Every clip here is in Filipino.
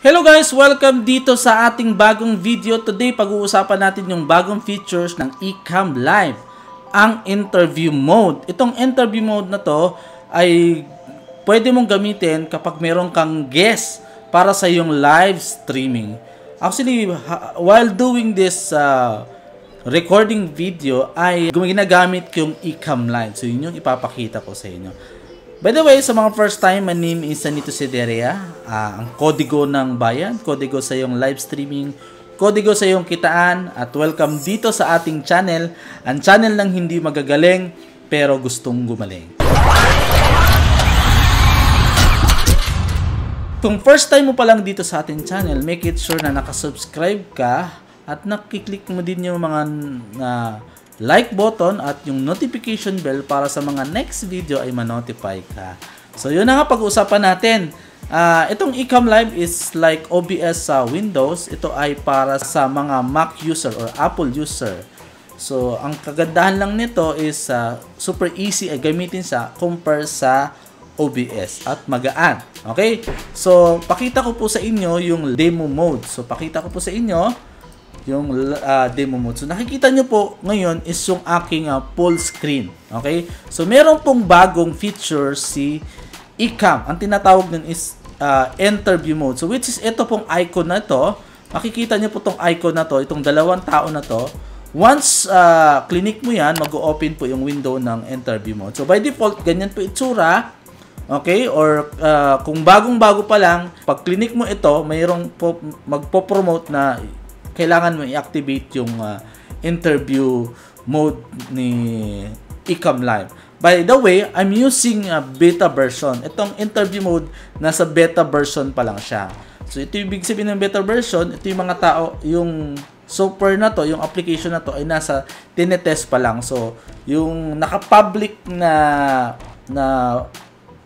Hello guys! Welcome dito sa ating bagong video. Today, pag-uusapan natin yung bagong features ng eCam Live. Ang interview mode. Itong interview mode na to ay pwede mong gamitin kapag meron kang guest para sa yung live streaming. Actually, while doing this uh, recording video ay ginagamit yung eCam Live. So, yun yung ipapakita ko sa inyo. By the way, sa mga first time, my name is Sanito Sederia. Uh, ang kodigo ng bayan, kodigo sa iyong live streaming, kodigo sa iyong kitaan, at welcome dito sa ating channel, ang channel ng hindi magagaling, pero gustong gumaling. Kung first time mo pa lang dito sa ating channel, make it sure na nakasubscribe ka at nakiklik mo din yung mga uh, like button at yung notification bell para sa mga next video ay ma-notify ka. So yun na nga pag-uusapan natin. Uh, itong Ecam Live is like OBS sa Windows. Ito ay para sa mga Mac user or Apple user. So ang kagandahan lang nito is uh, super easy ay gamitin sa compare sa OBS at magaan. Okay? So pakita ko po sa inyo yung demo mode. So pakita ko po sa inyo yung uh, demo mode. So nakikita nyo po ngayon is yung aking uh, full screen. Okay? So meron pong bagong feature si eCam. Ang tinatawag nun is uh, interview mode. So which is ito pong icon na to. Makikita nyo po tong icon na to, itong dalawang tao na to. Once uh, clinic mo yan, mag-open po yung window ng interview mode. So by default, ganyan po itsura. Okay? Or uh, kung bagong-bago pa lang, pag clinic mo ito, mayroong po, magpo-promote na kailangan mo i-activate yung uh, interview mode ni Ecam Live. By the way, I'm using a beta version. Itong interview mode, nasa beta version pa lang siya. So, ito yung big sabihin ng beta version. Ito yung mga tao, yung software na to, yung application na to, ay nasa tinetest pa lang. So, yung naka-public na, na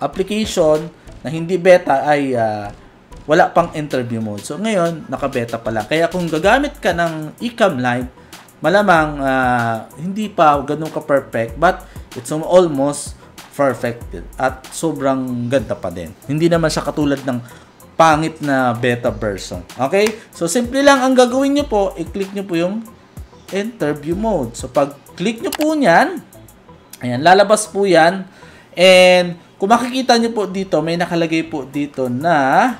application na hindi beta ay uh, wala pang interview mode. So ngayon, naka-beta pa lang. Kaya kung gagamit ka ng eCam Live, malamang uh, hindi pa ganun ka-perfect but it's almost perfect at sobrang ganda pa din. Hindi naman siya katulad ng pangit na beta version. Okay? So simple lang ang gagawin niyo po, i-click niyo po yung interview mode. So pag click niyo po niyan, ayan, lalabas po yan. And kung makikita niyo po dito, may nakalagay po dito na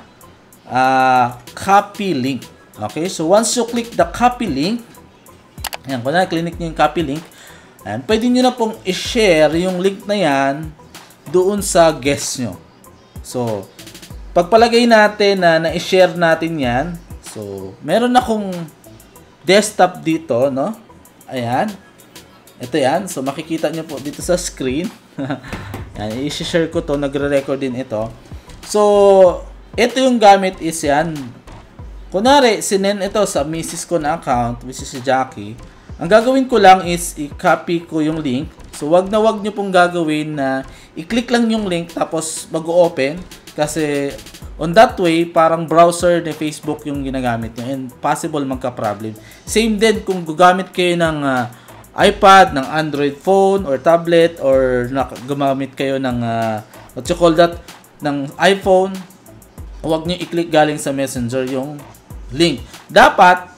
uh, copy link. Okay, so once you click the copy link, yan, kung na click niyo yung copy link, ayan, pwede nyo na pong i-share yung link na yan doon sa guest nyo. So, pagpalagay natin na na-share natin yan, so, meron akong desktop dito, no? Ayan. Ito yan. So, makikita nyo po dito sa screen. yan, i-share ko to. Nagre-record din ito. So, ito yung gamit is yan. Kunwari, sinen ito sa misis ko na account, which is si Jackie. Ang gagawin ko lang is i-copy ko yung link. So, wag na wag nyo pong gagawin na i-click lang yung link tapos mag-open. Kasi, on that way, parang browser ni Facebook yung ginagamit nyo and possible magka-problem. Same din kung gugamit kayo ng uh, iPad, ng Android phone or tablet or gumamit kayo ng uh, what you call that, ng iPhone huwag niyo i-click galing sa messenger yung link. Dapat,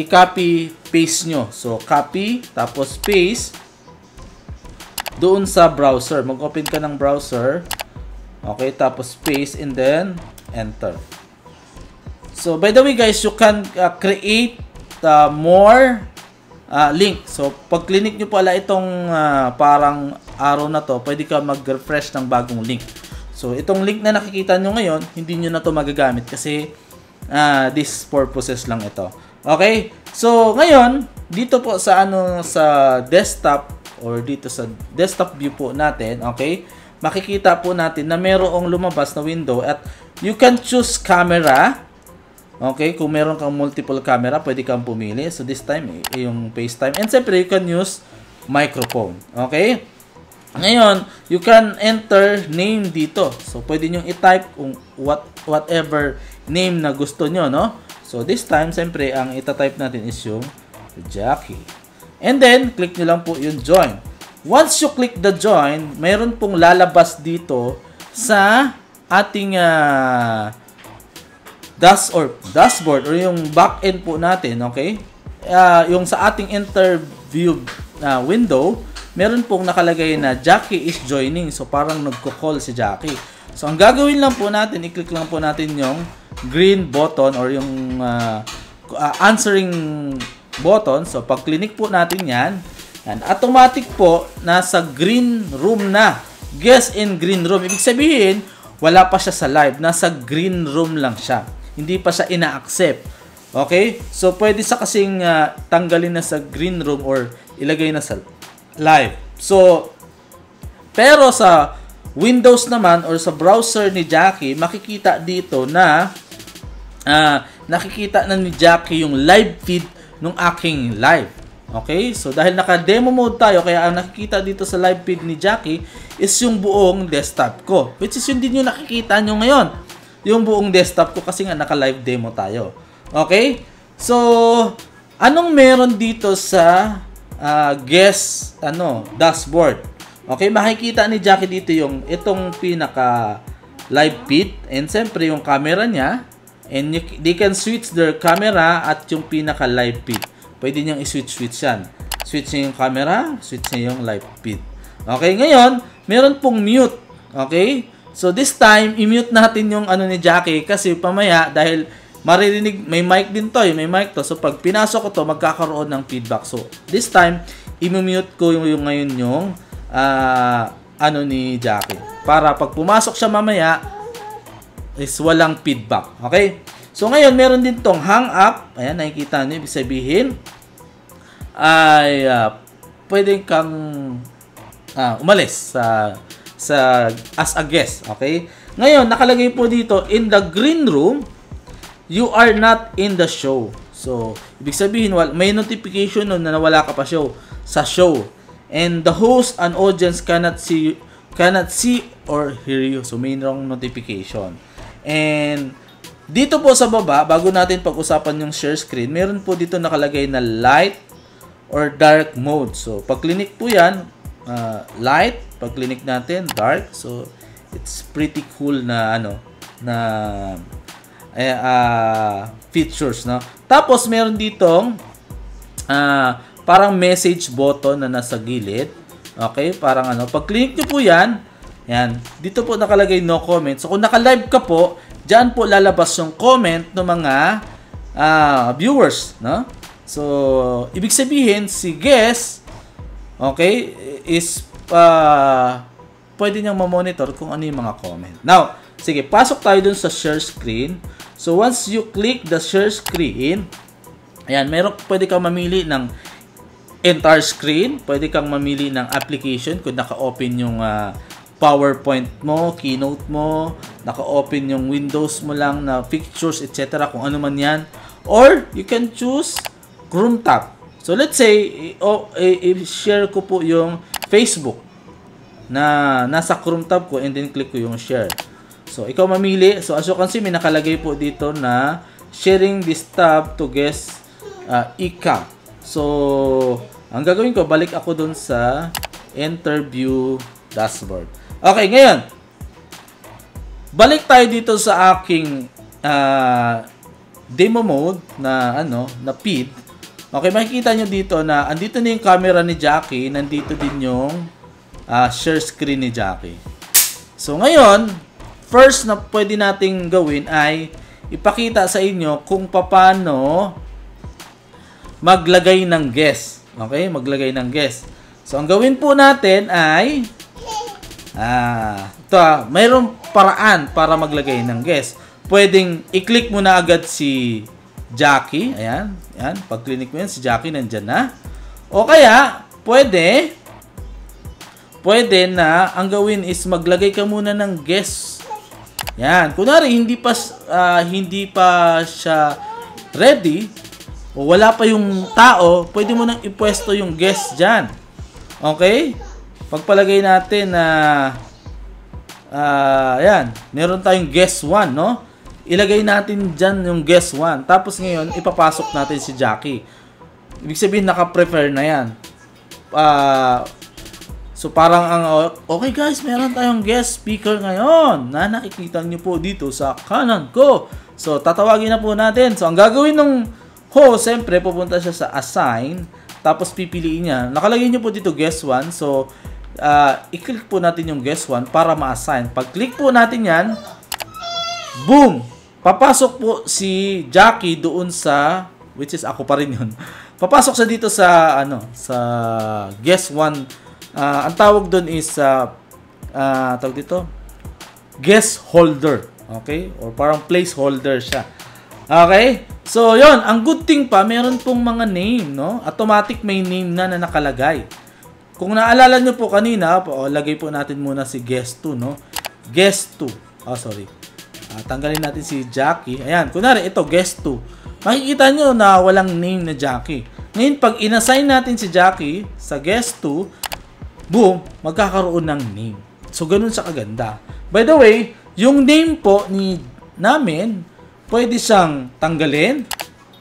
i-copy, paste nyo. So, copy, tapos paste, doon sa browser. Mag-open ka ng browser. Okay, tapos paste, and then, enter. So, by the way guys, you can uh, create uh, more uh, link. So, pag clinic nyo pala itong uh, parang arrow na to, pwede ka mag-refresh ng bagong link. So, itong link na nakikita nyo ngayon, hindi nyo na to magagamit kasi uh, this purposes lang ito. Okay? So, ngayon, dito po sa ano sa desktop or dito sa desktop view po natin, okay? Makikita po natin na mayroong lumabas na window at you can choose camera. Okay, kung meron kang multiple camera, pwede kang pumili. So this time, eh, yung FaceTime. And siyempre, you can use microphone. Okay? Ngayon, you can enter name dito. So, pwede nyo i-type kung what, whatever name na gusto nyo, no? So, this time, siyempre, ang ita-type natin is yung Jackie. And then, click nyo lang po yung join. Once you click the join, mayroon pong lalabas dito sa ating uh, dash or dashboard or yung back end po natin, okay? Uh, yung sa ating interview uh, window, meron pong nakalagay na Jackie is joining. So parang nagko-call si Jackie. So ang gagawin lang po natin, i-click lang po natin yung green button or yung uh, uh, answering button. So pag click po natin 'yan, yan, automatic po nasa green room na. Guess in green room. Ibig sabihin, wala pa siya sa live. Nasa green room lang siya. Hindi pa siya ina-accept. Okay? So, pwede sa kasing uh, tanggalin na sa green room or ilagay na sa live. So, pero sa Windows naman or sa browser ni Jackie, makikita dito na uh, nakikita na ni Jackie yung live feed ng aking live. Okay? So, dahil naka-demo mode tayo, kaya ang nakikita dito sa live feed ni Jackie is yung buong desktop ko. Which is yun din yung nakikita nyo ngayon. Yung buong desktop ko kasi nga naka-live demo tayo. Okay? So, anong meron dito sa uh, guest ano, dashboard? Okay, makikita ni Jackie dito yung itong pinaka live feed and siyempre yung camera niya and you, they can switch their camera at yung pinaka live feed pwede niyang i-switch-switch yan. Switch yung camera, switch yung live feed. Okay, ngayon, meron pong mute. Okay? So, this time, i-mute natin yung ano ni Jackie kasi pamaya, dahil maririnig, may mic din to, eh, may mic to. So, pag pinasok ko to, magkakaroon ng feedback. So, this time, i-mute ko yung, yung ngayon yung uh, ano ni Jackie. Para pag pumasok siya mamaya, is walang feedback. Okay? So ngayon, meron din tong hang up. Ayan, nakikita niyo ibig sabihin ay uh, pwede kang uh, umalis sa sa as a guest, okay? Ngayon, nakalagay po dito in the green room, you are not in the show. So, ibig sabihin may notification nun na nawala ka pa show sa show. And the host and audience cannot see cannot see or hear you. So, may wrong notification. And dito po sa baba, bago natin pag-usapan yung share screen, meron po dito nakalagay na light or dark mode. So, pag clinic po yan, uh, light, pag clinic natin, dark. So, it's pretty cool na ano, na uh, uh, features, no? Tapos, meron ditong uh, parang message button na nasa gilid. Okay? Parang ano, pag click nyo po yan, yan, dito po nakalagay no comment. So, kung naka-live ka po, Diyan po lalabas yung comment ng mga uh, viewers, no? So, ibig sabihin si guest okay, is uh, pwede niyang ma-monitor kung ano yung mga comment. Now, sige, pasok tayo dun sa share screen. So, once you click the share screen, ayan, meron pwede kang mamili ng entire screen, pwede kang mamili ng application kung naka-open yung uh, PowerPoint mo, Keynote mo, naka-open yung Windows mo lang na pictures, etc. Kung ano man yan. Or, you can choose Chrome tab. So, let's say, i-share ko po yung Facebook na nasa Chrome tab ko and then click ko yung share. So, ikaw mamili. So, as you can see, may nakalagay po dito na sharing this tab to guest uh, ika. So, ang gagawin ko, balik ako dun sa interview dashboard. Okay, ngayon, balik tayo dito sa aking uh, demo mode na ano, na feed. Okay, makikita nyo dito na andito na yung camera ni Jackie, nandito din yung uh, share screen ni Jackie. So ngayon, first na pwede nating gawin ay ipakita sa inyo kung paano maglagay ng guest. Okay, maglagay ng guest. So ang gawin po natin ay Ah, ito ah, mayroong paraan para maglagay ng guest. Pwedeng i-click mo na agad si Jackie. Ayan, ayan. Pag click mo yan, si Jackie nandyan na. O kaya, pwede, pwede na ang gawin is maglagay ka muna ng guest. Yan. Kunwari, hindi pa, uh, hindi pa siya ready, o wala pa yung tao, pwede mo nang ipwesto yung guest dyan. Okay? Pagpalagay natin na uh, ayan, meron tayong guest 1, no? Ilagay natin dyan yung guest 1. Tapos ngayon, ipapasok natin si Jackie. Ibig sabihin, naka-prefer na yan. Uh, so, parang ang, okay guys, meron tayong guest speaker ngayon na nakikita nyo po dito sa kanan ko. So, tatawagin na po natin. So, ang gagawin ng host, siyempre, pupunta siya sa assign. Tapos, pipiliin niya. Nakalagay niyo po dito guest 1. So, uh, i-click po natin yung guest 1 para ma-assign. Pag-click po natin yan, boom! Papasok po si Jackie doon sa, which is ako pa rin yun. Papasok siya dito sa, ano, sa guest 1. Uh, ang tawag doon is, uh, uh, tawag dito, guest holder. Okay? Or parang placeholder siya. Okay? So, yon Ang good thing pa, meron pong mga name, no? Automatic may name na na nakalagay. Kung naalala nyo po kanina, po, oh, lagay po natin muna si guest 2, no? Guest 2. Oh, sorry. Uh, tanggalin natin si Jackie. Ayan. Kunwari, ito, guest 2. Makikita nyo na walang name na Jackie. Ngayon, pag inassign natin si Jackie sa guest 2, boom, magkakaroon ng name. So, ganun sa kaganda. By the way, yung name po ni namin, pwede siyang tanggalin.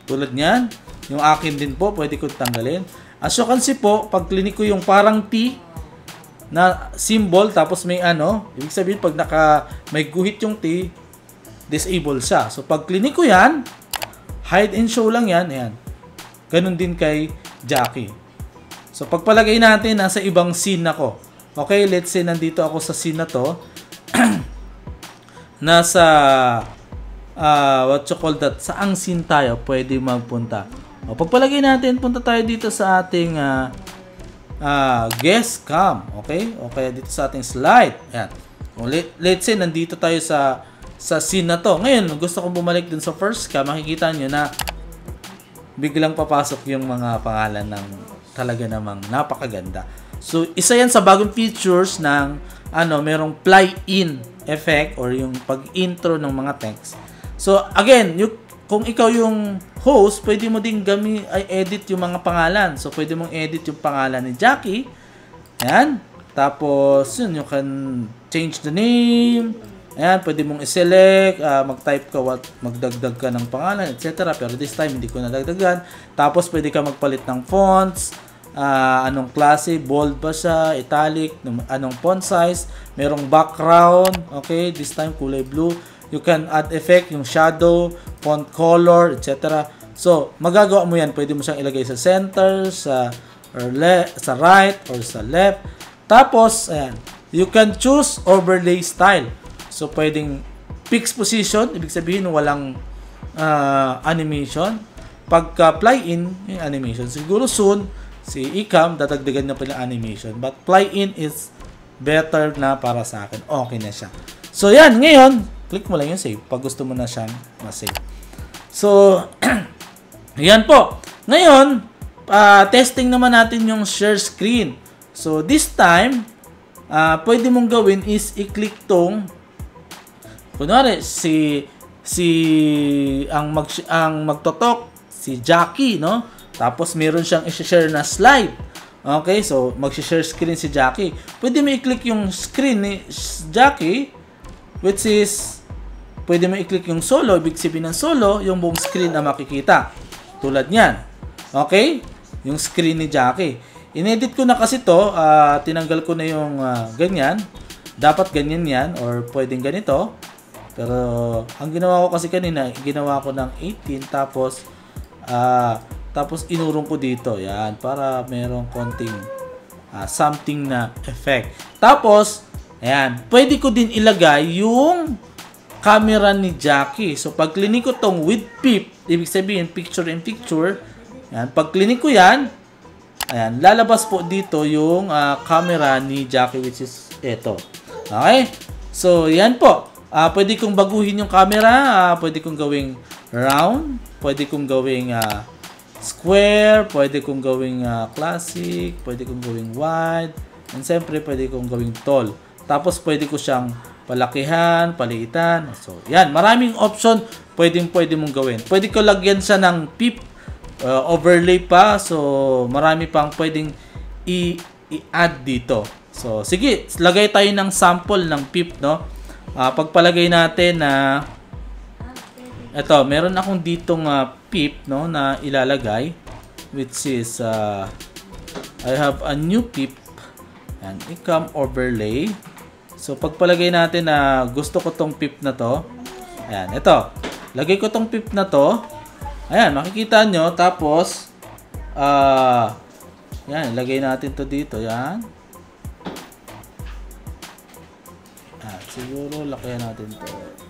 Tulad niyan. Yung akin din po, pwede ko tanggalin. As you can see po, pag klinik ko yung parang T na symbol, tapos may ano, ibig sabihin pag naka, may guhit yung T, disable siya. So pag klinik ko yan, hide and show lang yan, ayan. Ganun din kay Jackie. So pagpalagay natin, nasa ibang scene ako. Okay, let's say nandito ako sa scene na to. nasa uh, what you call that, saang scene tayo pwede magpunta. O, pagpalagay natin, punta tayo dito sa ating uh, uh, guest cam. Okay? O kaya dito sa ating slide. Yan. O, let, let's say, nandito tayo sa sa scene na to. Ngayon, gusto kong bumalik dun sa first cam. Makikita nyo na biglang papasok yung mga pangalan ng talaga namang napakaganda. So, isa yan sa bagong features ng ano, merong fly-in effect or yung pag-intro ng mga text. So, again, you, kung ikaw yung host, pwede mo din gami ay edit yung mga pangalan. So, pwede mong edit yung pangalan ni Jackie. Yan. Tapos, yun, you can change the name. Ayan, pwede mong i-select, uh, mag-type ka, what, magdagdag ka ng pangalan, etc. Pero this time, hindi ko nadagdagan. Tapos, pwede ka magpalit ng fonts uh, anong klase, bold ba siya, italic, anong font size, merong background, okay, this time kulay blue. You can add effect, yung shadow, font color, etc. So, magagawa mo yan, pwede mo siyang ilagay sa center, sa or sa right or sa left. Tapos, ayan, you can choose overlay style. So, pwedeng fixed position, ibig sabihin walang uh, animation. Pagka fly in, yung animation. Siguro soon, si Icam, dadagdagan na pala animation. But fly-in is better na para sa akin. Okay na siya. So, yan. Ngayon, click mo lang yung save pag gusto mo na siyang ma-save. So, yan po. Ngayon, uh, testing naman natin yung share screen. So, this time, uh, pwede mong gawin is i-click tong kunwari, si si ang mag ang magtotok si Jackie, no? Tapos meron siyang i-share na slide. Okay, so mag-share screen si Jackie. Pwede mo i-click yung screen ni Jackie which is pwede mo i-click yung solo, ibig sabihin ng solo, yung buong screen na makikita. Tulad niyan. Okay? Yung screen ni Jackie. Inedit ko na kasi to, uh, tinanggal ko na yung uh, ganyan. Dapat ganyan yan or pwedeng ganito. Pero ang ginawa ko kasi kanina, ginawa ko ng 18 tapos uh, tapos inurong ko dito. Yan. Para merong konting uh, something na effect. Tapos, ayan. Pwede ko din ilagay yung camera ni Jackie. So, pag klinik ko tong with peep, ibig sabihin picture in picture, yan. Pag klinik ko yan, ayan, lalabas po dito yung uh, camera ni Jackie which is ito. Okay? So, yan po. Uh, pwede kong baguhin yung camera. Uh, pwede kong gawing round. Pwede kong gawing uh, square, pwede kong gawing uh, classic, pwede kong gawing wide, and siyempre pwede kong gawing tall. Tapos pwede ko siyang palakihan, paliitan. So, yan, maraming option pwedeng pwede mong gawin. Pwede ko lagyan siya ng pip uh, overlay pa. So, marami pang pwedeng i-add dito. So, sige, lagay tayo ng sample ng pip, no? Uh, pagpalagay natin na uh, ito, meron akong ditong uh, pip no, na ilalagay which is uh, I have a new pip and income overlay. So pagpalagay natin na gusto ko tong pip na to. Ayan, ito. lagay ko tong pip na to. Ayan, makikita nyo. Tapos, uh, yan, lagay natin to dito. Yan. Ah, siguro, lakayan natin to.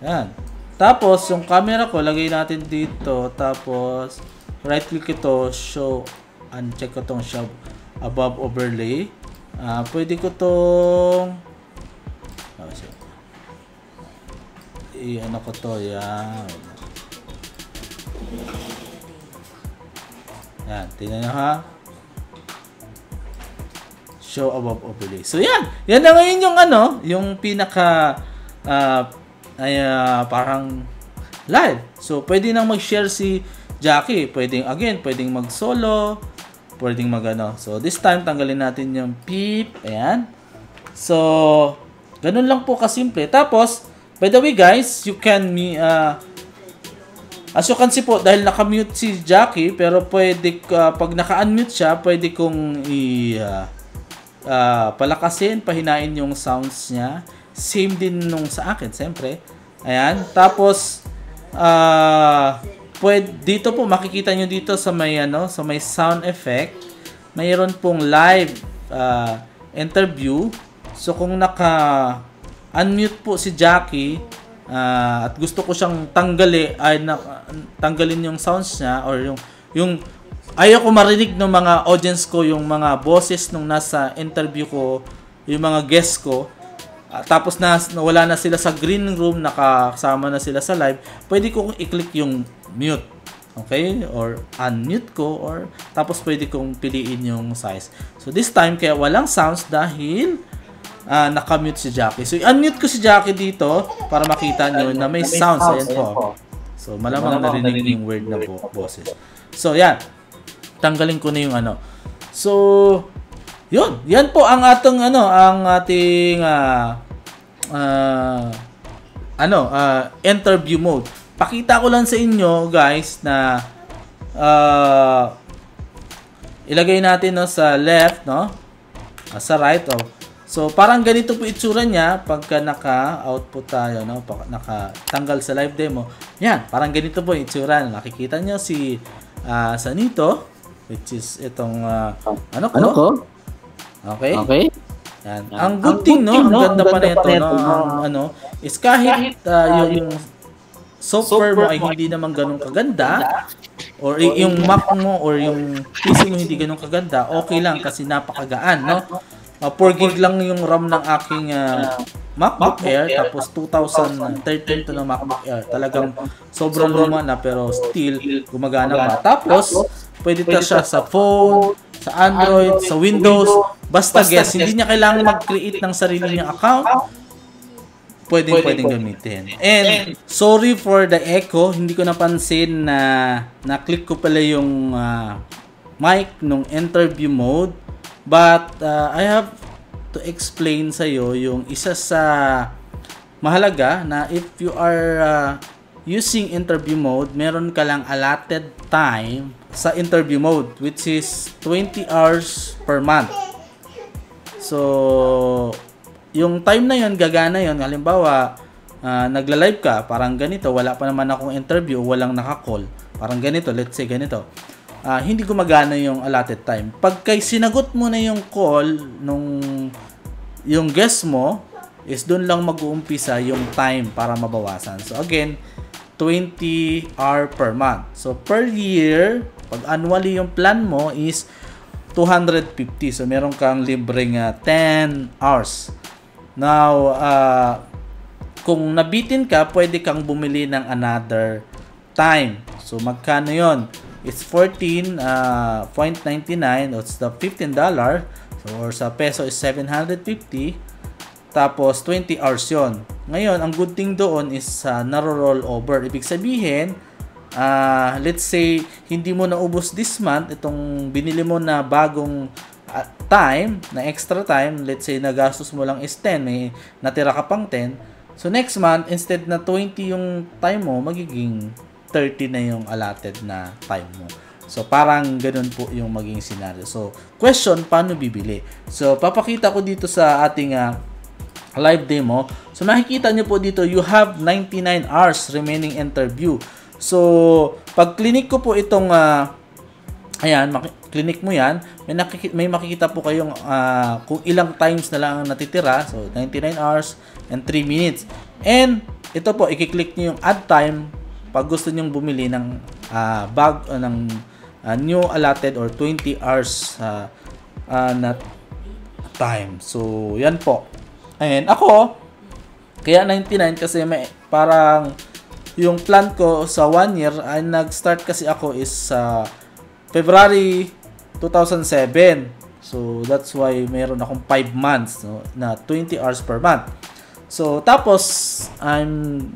Yan. Tapos, yung camera ko, lagay natin dito. Tapos, right click ito, show, uncheck ko tong show above overlay. Uh, pwede ko tong oh, i-ano ko to, yan. Yan, tingnan nyo ha. Show above overlay. So yan, yan na ngayon yung ano, yung pinaka uh, ay uh, parang live. So pwede nang mag-share si Jackie. Pwedeng again, pwedeng mag-solo, pwedeng magano. So, this time, tanggalin natin yung beep. Ayan. So, ganun lang po kasimple. Tapos, by the way guys, you can, uh, as you can see po, dahil naka-mute si Jackie, pero pwede, uh, pag naka-unmute siya, pwede kong i, uh, uh, palakasin, pahinain yung sounds niya. Same din nung sa akin, siyempre. Ayan. Tapos, uh, pwede, dito po makikita nyo dito sa may ano, sa may sound effect, mayroon pong live uh, interview. So kung naka unmute po si Jackie uh, at gusto ko siyang tanggali ay na, tanggalin yung sounds niya or yung yung ayaw ko marinig ng mga audience ko yung mga boses nung nasa interview ko, yung mga guests ko. Uh, tapos na wala na sila sa green room, nakasama na sila sa live, pwede ko i-click yung mute. Okay? Or unmute ko or tapos pwede kong piliin yung size. So this time kaya walang sounds dahil uh, naka-mute si Jackie. So i-unmute ko si Jackie dito para makita niyo na may sounds. Ayan po. So malamang narinig yung word na po, boses. So yan. Tanggalin ko na yung ano. So yun, yan po ang atong ano, ang ating uh, uh, ano, uh, interview mode. Pakita ko lang sa inyo, guys, na uh, ilagay natin no sa left, no? Uh, sa right, oh. So, parang ganito po itsura niya pagka naka-output tayo, no? Naka-tanggal sa live demo. Yan, parang ganito po itsura. Nakikita niyo si uh, Sanito, which is itong, uh, ano ko? Ano ko? Okay? Okay. Yan. Yan. Ang good thing, no? Ang ganda, pa nito, no? Ang, ano, is kahit uh, yung software mo ay hindi naman ganun kaganda, or yung Mac mo or yung PC mo hindi ganun kaganda, okay lang kasi napakagaan, no? Uh, 4 gig lang yung RAM ng aking uh, MacBook Air, tapos 2013 to ng MacBook Air. Talagang sobrang luma na pero still gumagana pa. Tapos, pwede ta siya sa phone, sa Android, sa Windows, basta guess, hindi niya kailangan mag-create ng sarili niyang account. Pwedeng, pwedeng gamitin. And, sorry for the echo, hindi ko napansin na na-click ko pala yung uh, mic nung interview mode. But, uh, I have to explain sa iyo yung isa sa mahalaga na if you are uh, using interview mode, meron ka lang allotted time sa interview mode which is 20 hours per month. So, yung time na yon gagana yon halimbawa uh, nagla-live ka parang ganito wala pa naman akong interview walang naka-call. Parang ganito let's say ganito. Uh, hindi gumagana yung allotted time. Pag kay sinagot mo na yung call nung yung guest mo is doon lang mag-uumpisa yung time para mabawasan. So again 20 hour per month. So per year pag annually yung plan mo is 250. So, meron kang libreng uh, 10 hours. Now, uh, kung nabitin ka, pwede kang bumili ng another time. So, magkano yon? It's 14.99. Uh, it's the $15. So, or sa peso is 750. Tapos, 20 hours yon. Ngayon, ang good thing doon is uh, naro-roll over. Ibig sabihin, uh, let's say hindi mo naubos this month itong binili mo na bagong uh, time na extra time let's say nagastos mo lang is 10 may natira ka pang 10 so next month instead na 20 yung time mo magiging 30 na yung allotted na time mo So, parang ganun po yung maging scenario. So, question, paano bibili? So, papakita ko dito sa ating uh, live demo. So makikita nyo po dito, you have 99 hours remaining interview. So, pag clinic ko po itong uh, ayan, clinic mo yan, may, nakikita, may makikita po kayong uh, kung ilang times na lang ang natitira. So, 99 hours and 3 minutes. And, ito po, i-click nyo yung add time pag gusto nyo bumili ng uh, bag uh, ng uh, new allotted or 20 hours uh, uh, na time. So, yan po. And ako, kaya 99 kasi may parang yung plan ko sa 1 year ay nag-start kasi ako is sa uh, February 2007. So that's why meron akong 5 months no, na 20 hours per month. So tapos I'm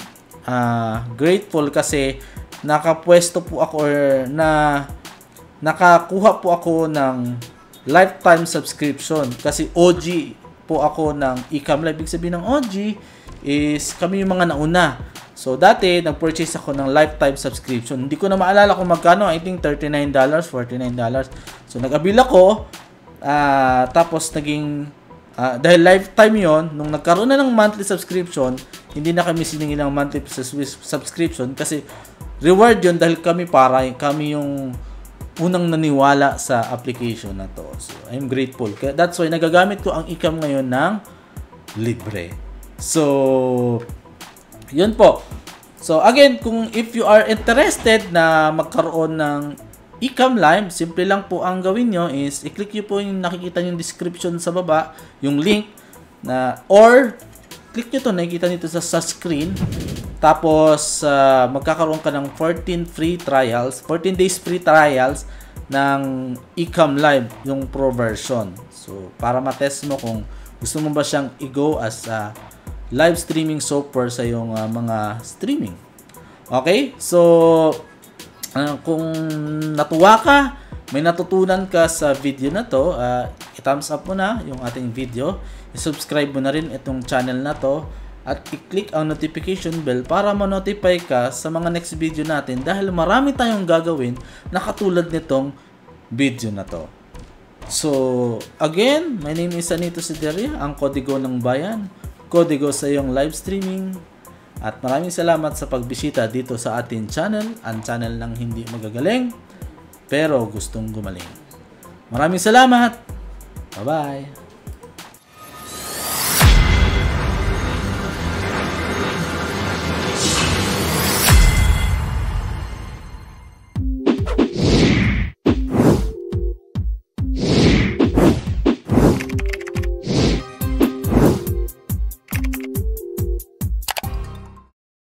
uh, grateful kasi nakapwesto po ako or na nakakuha po ako ng lifetime subscription kasi OG po ako ng Ecam Live. Ibig sabihin ng OG is kami yung mga nauna. So, dati, nag-purchase ako ng lifetime subscription. Hindi ko na maalala kung magkano. I think $39, $49. So, nag-abil ako. Uh, tapos, naging... Uh, dahil lifetime yon nung nagkaroon na ng monthly subscription, hindi na kami siningin ng monthly subscription kasi reward yon dahil kami para kami yung unang naniwala sa application na to. So, I'm grateful. That's why nagagamit ko ang ikam ngayon ng libre. So, yun po. So, again, kung if you are interested na magkaroon ng Ecam Live, simple lang po ang gawin nyo is i-click nyo po yung nakikita yung description sa baba, yung link na or click nyo to, nakikita nito sa, sa screen. Tapos, uh, magkakaroon ka ng 14 free trials, 14 days free trials ng Ecam Live, yung pro version. So, para matest mo kung gusto mo ba siyang i-go as a live streaming software sa iyong uh, mga streaming. Okay? So, uh, kung natuwa ka, may natutunan ka sa video na to, uh, i-thumbs up mo na yung ating video. I-subscribe mo na rin itong channel na to at i-click ang notification bell para ma-notify ka sa mga next video natin dahil marami tayong gagawin na katulad nitong video na to. So, again, my name is Anito Sideria, ang kodigo ng bayan kodigo sa iyong live streaming. At maraming salamat sa pagbisita dito sa ating channel, ang channel ng hindi magagaling, pero gustong gumaling. Maraming salamat! Bye-bye!